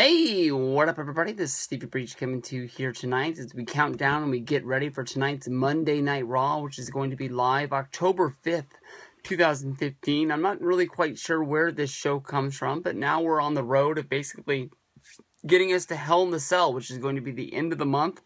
Hey, what up, everybody? This is Stevie Breech coming to you here tonight as we count down and we get ready for tonight's Monday Night Raw, which is going to be live October 5th, 2015. I'm not really quite sure where this show comes from, but now we're on the road of basically getting us to Hell in the Cell, which is going to be the end of the month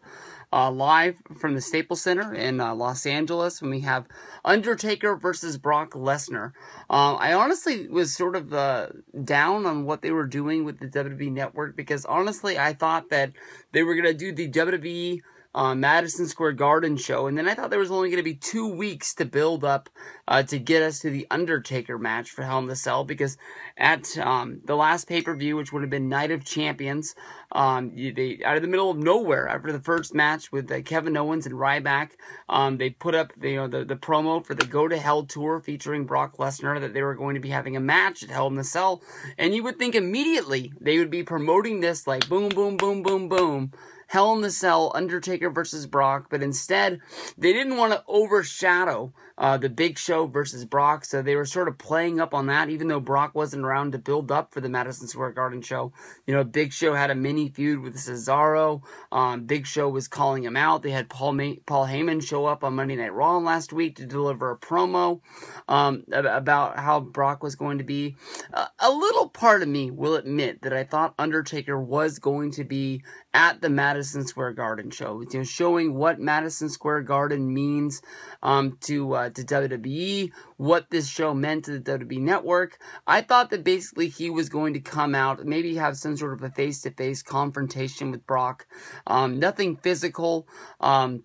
uh, live from the Staples Center in uh, Los Angeles when we have Undertaker versus Brock Lesnar. Uh, I honestly was sort of uh, down on what they were doing with the WWE Network because honestly, I thought that they were going to do the WWE uh, Madison Square Garden show, and then I thought there was only going to be two weeks to build up uh, to get us to the Undertaker match for Hell in the Cell because at um, the last pay per view, which would have been Night of Champions, um, they out of the middle of nowhere after the first match with uh, Kevin Owens and Ryback, um, they put up you know the the promo for the Go to Hell tour featuring Brock Lesnar that they were going to be having a match at Hell in the Cell, and you would think immediately they would be promoting this like boom boom boom boom boom Hell in the Cell, Undertaker versus Brock, but instead they didn't want to overshadow uh, the Big Show versus Brock, so they were sort of playing up on that, even though Brock wasn't around to build up for the Madison Square Garden show. You know, Big Show had a mini feud with Cesaro. Um, Big Show was calling him out. They had Paul May- Paul Heyman show up on Monday Night Raw last week to deliver a promo um, about how Brock was going to be. Uh, a little part of me will admit that I thought Undertaker was going to be at the Madison Square Garden show, you know, showing what Madison Square Garden means um, to uh, to WWE, what this show meant to the WWE network. I thought that basically he was going to come out, maybe have some sort of a face to face confrontation with Brock. Um, nothing physical. Um,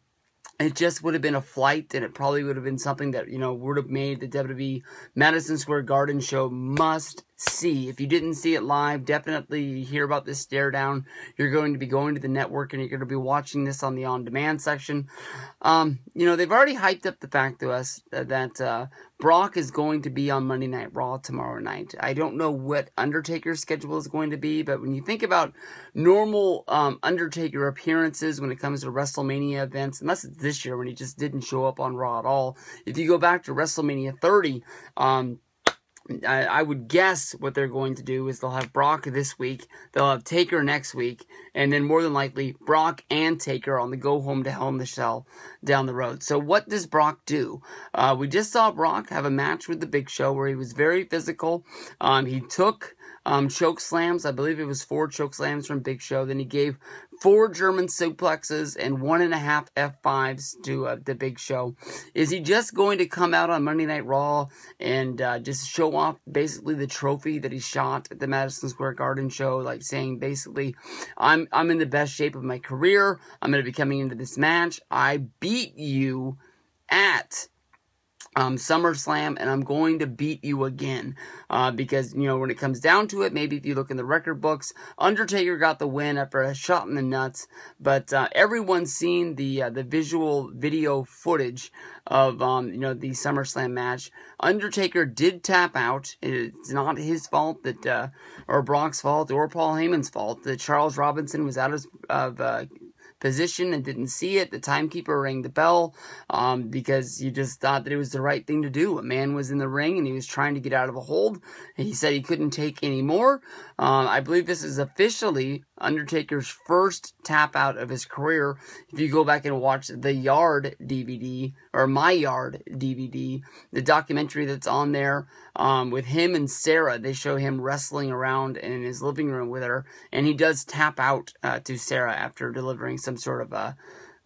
it just would have been a flight and it probably would have been something that you know would have made the WWE Madison Square Garden show must see. If you didn't see it live, definitely hear about this stare down. You're going to be going to the network and you're going to be watching this on the on demand section. Um, you know, they've already hyped up the fact to us that uh, Brock is going to be on Monday Night Raw tomorrow night. I don't know what Undertaker's schedule is going to be, but when you think about normal um, Undertaker appearances when it comes to WrestleMania events, unless it's this year when he just didn't show up on Raw at all, if you go back to WrestleMania 30, um, I, I, would guess what they're going to do is they'll have Brock this week, they'll have Taker next week, and then more than likely Brock and Taker on the go home to Hell in the Cell down the road. So what does Brock do? Uh, we just saw Brock have a match with the Big Show where he was very physical. Um, he took um, choke slams. I believe it was four choke slams from Big Show. Then he gave four German suplexes and one and a half F5s to uh, the Big Show. Is he just going to come out on Monday Night Raw and uh, just show off basically the trophy that he shot at the Madison Square Garden show, like saying basically, I'm I'm in the best shape of my career. I'm going to be coming into this match. I beat you at um, SummerSlam, and I'm going to beat you again. Uh, because, you know, when it comes down to it, maybe if you look in the record books, Undertaker got the win after a shot in the nuts. But uh, everyone's seen the uh, the visual video footage of, um, you know, the SummerSlam match. Undertaker did tap out. It's not his fault that, uh, or Brock's fault, or Paul Heyman's fault that Charles Robinson was out of, of uh, position and didn't see it. The timekeeper rang the bell um, because he just thought that it was the right thing to do. A man was in the ring and he was trying to get out of a hold. and He said he couldn't take any more. Um, I believe this is officially Undertaker's first tap out of his career. If you go back and watch the Yard DVD or My Yard DVD, the documentary that's on there um, with him and Sara, they show him wrestling around in his living room with her, and he does tap out uh, to Sara after delivering some sort of a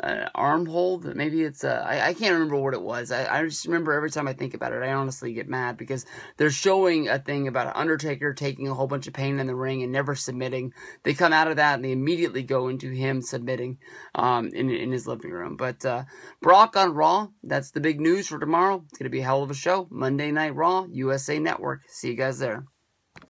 an arm hold. Maybe it's a, I, I can't remember what it was. I, I just remember every time I think about it, I honestly get mad because they're showing a thing about Undertaker taking a whole bunch of pain in the ring and never submitting. They come out of that and they immediately go into him submitting um, in, in his living room. But uh, Brock on Raw, that's the big news for tomorrow. It's going to be a hell of a show. Monday Night Raw, USA Network. See you guys there.